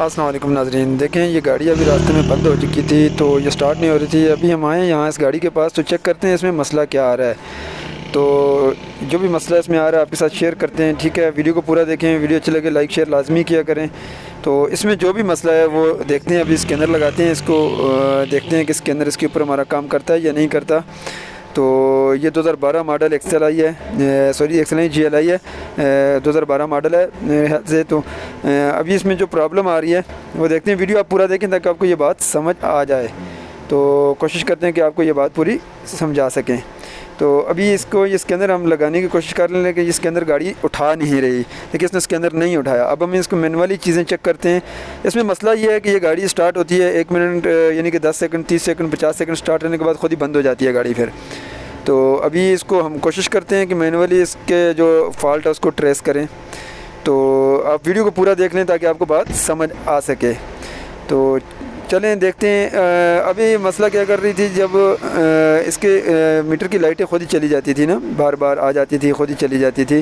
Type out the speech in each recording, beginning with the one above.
असलम नाजरीन। देखें, ये गाड़ी अभी रास्ते में बंद हो चुकी थी तो ये स्टार्ट नहीं हो रही थी। अभी हम आए यहाँ इस गाड़ी के पास तो चेक करते हैं इसमें मसला क्या आ रहा है। तो जो भी मसला इसमें आ रहा है, आपके साथ शेयर करते हैं, ठीक है? वीडियो को पूरा देखें वीडियो अच्छी लगे लाइक शेयर लाजमी किया करें। तो इसमें जो भी मसला है, वो देखते हैं, अभी स्कैनर लगाते हैं इसको देखते हैं कि स्कैनर इसके ऊपर हमारा काम करता है या नहीं करता। तो ये 2012 मॉडल एक्सेल आई है सॉरी एक्सेल नहीं जी आई है 2012 मॉडल है, मेरे ख्याल से तो अभी इसमें जो प्रॉब्लम आ रही है, वो देखते हैं वीडियो आप पूरा देखें ताकि आपको ये बात समझ आ जाए। तो कोशिश करते हैं कि आपको ये बात पूरी समझा सकें। तो अभी इसको, इसके अंदर हम लगाने की कोशिश कर लें कि इसके अंदर गाड़ी उठा नहीं रही। लेकिन इसने इसके अंदर नहीं उठाया। अब हम इसको मैनुअली चीज़ें चेक करते हैं। इसमें मसला ये है कि ये गाड़ी स्टार्ट होती है, एक मिनट यानी कि दस सेकंड तीस सेकंड पचास सेकंड स्टार्ट होने के बाद ख़ुद ही बंद हो जाती है गाड़ी फिर। तो अभी इसको हम कोशिश करते हैं कि मैनुअली इसके जो फॉल्ट है उसको ट्रेस करें। तो आप वीडियो को पूरा देख लें ताकि आपको बात समझ आ सके। तो चलें, देखते हैं। अभी मसला क्या कर रही थी? जब इसके मीटर की लाइटें खुद ही चली जाती थी ना बार बार आ जाती थी, खुद ही चली जाती थी।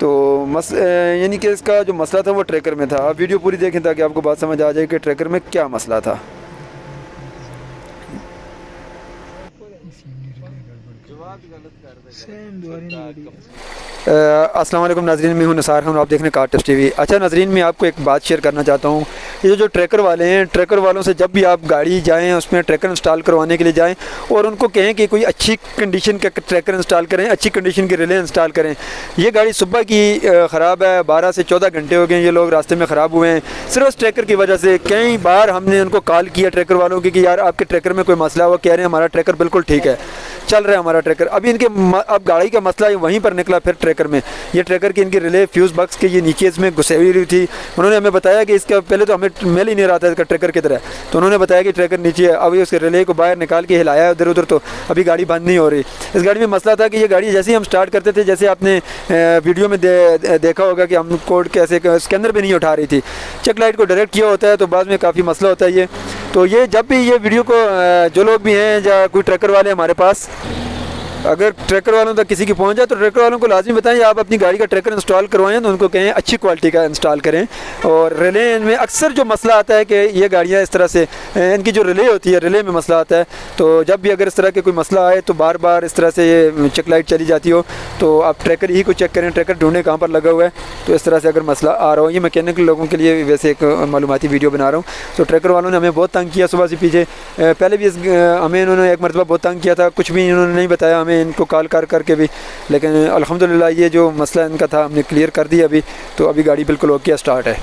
तो मस यानी कि इसका जो मसला था वो ट्रैकर में था। आप वीडियो पूरी देखें ताकि आपको बात समझ आ जाए कि ट्रैकर में क्या मसला था। अस्सलाम नाजरीन, मैं हूँ नसार हूँ आप देख रहे हैं टेस्ट टीवी अच्छा नाजरीन, मैं आपको एक बात शेयर करना चाहता हूँ। ये जो ट्रैकर वाले हैं, ट्रैकर वालों से जब भी आप गाड़ी जाएँ, उसमें ट्रैकर इंस्टॉल करवाने के लिए जाएँ और उनको कहें कि कोई अच्छी कंडीशन का ट्रैकर इंस्टॉल करें, अच्छी कंडीशन की रिले इंस्टॉल करें। ये गाड़ी सुबह की ख़राब है, बारह से चौदह घंटे हो गए ये लोग रास्ते में ख़राब हुए हैं। सिर्फ़ उस ट्रैकर की वजह से कई बार हमने उनको कॉल किया ट्रैकर वालों की कि, यार, आपके ट्रैकर में कोई मसला हुआ? कह रहे हैं, हमारा ट्रैकर बिल्कुल ठीक है, चल रहा है हमारा ट्रैकर। अभी इनके अब गाड़ी का मसला वहीं पर निकला फिर ट्रैकर में। ये ट्रैकर की इनकी रिले फ्यूज़ बक्स के ये नीचे इसमें घुसे हुई थी। उन्होंने हमें बताया कि इसका पहले तो हमें मेल ही नहीं रहा था इसका ट्रैकर की तरह। तो उन्होंने बताया कि ट्रैकर नीचे है। अभी उसके रिले को बाहर निकाल के हिलाया उधर उधर तो अभी गाड़ी बंद नहीं हो रही। इस गाड़ी में मसला था कि ये गाड़ी जैसे ही हम स्टार्ट करते थे जैसे आपने वीडियो में दे, देखा होगा कि हम कोड कैसे स्कैनर भी नहीं उठा रही थी। चेक लाइट को डायरेक्ट किया होता है तो बाद में काफ़ी मसला होता है ये। तो ये जब भी ये वीडियो को जो लोग भी हैं या कोई ट्रैकर वाले हमारे पास अगर ट्रैकर वालों तक किसी की पहुँच जाए तो ट्रैकर वालों को लाजमी बताएँ, आप अपनी गाड़ी का ट्रैकर इंस्टॉल करवाएँ तो उनको कहें, अच्छी क्वालिटी का इंस्टॉल करें। और रिले में अक्सर जो मसला आता है कि ये गाड़ियाँ इस तरह से इनकी जो रिले होती है रिले में मसला आता है तो जब भी अगर इस तरह के कोई मसला आए तो बार बार इस तरह से ये चेक लाइट चली जाती हो। तो आप ट्रैकर ही को चेक करें ट्रैकर ढूंढें कहाँ पर लगा हुआ है। तो इस तरह से अगर मसला आ रहा हो, ये मैकेनिकल लोगों के लिए वैसे एक मालूमती वीडियो बना रहा हूँ। तो ट्रैकर वालों ने हमें बहुत तंग किया सुबह से पीछे। पहले भी हमें इन्होंने एक मरतबा बहुत तंग किया था, कुछ भी इन्होंने नहीं बताया हमें इनको कॉल कर करके भी। लेकिन अलहमदिल्ला ये जो मसला इनका था, हमने क्लियर कर दिया अभी तो अभी गाड़ी बिल्कुल ओके स्टार्ट है।